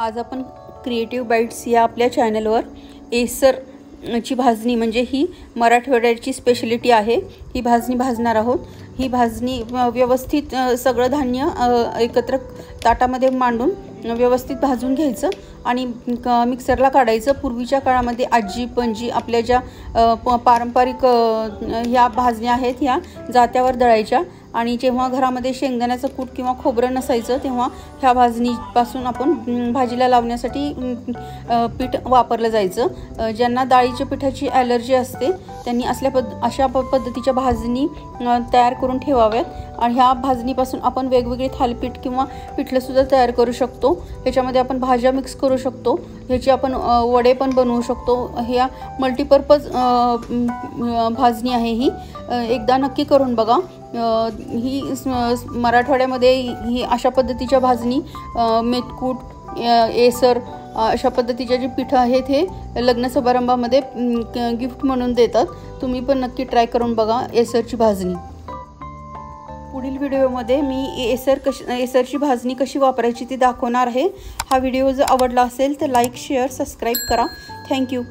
आज आपण creative bites या आपल्या चॅनलवर एसर ची भाजणी म्हणजे ही मराठवाड्याची स्पेशलिटी आहे. ही भाजणी भाजणार आहोत. ही भाजणी व्यवस्थित सगळं धान्य एकत्र ताटामध्ये मांडून व्यवस्थित भाजून घ्यायचं आणि क- मिक्सरला काढायचं. पूर्वीच्या काळामध्ये आजी पणजी आपल्या ज्या प- पारंपरिक ह्या भाजण्या आहेत ह्या जात्यावर दळायच्या. आणि जेव्हा घरामध्ये शेंगदाण्याचं कूट किंवा खोबरं नसायचं तेव्हा ह्या भाजणीपासून आपण भाजीला लावण्यासाठी पीठ वापरलं जायचं. ज्यांना डाळीच्या पिठाची ॲलर्जी असते त्यांनी असल्या पद्ध अशा प पद्धतीच्या भाजणी तयार करून ठेवाव्यात. आणि ह्या भाजणीपासून आपण वेगवेगळे थालीपीठ किंवा पिठलंसुद्धा तयार करू शकतो. ह्याच्यामध्ये आपण भाज्या मिक्स करू शकतो. ह्याची आपण वडे पण बनवू शकतो. ह्या मल्टीपर्पज भाजणी आहे ही. एकदा नक्की करून बघा. ही मराठवाड्यामध्ये ही अशा पद्धतीच्या भाजणी मेतकूट एसर अशा पद्धतीच्या जी पिठं आहेत हे लग्न समारंभामध्ये गिफ्ट म्हणून देतात. तुम्ही पण नक्की ट्राय करून बघा एसरची भाजणी. पुढील व्हिडिओमध्ये मी एसर कशी एसरची भाजणी कशी वापरायची ती दाखवणार आहे. हा व्हिडिओ जर आवडला असेल तर लाईक शेअर सबस्क्राईब करा. Thank you.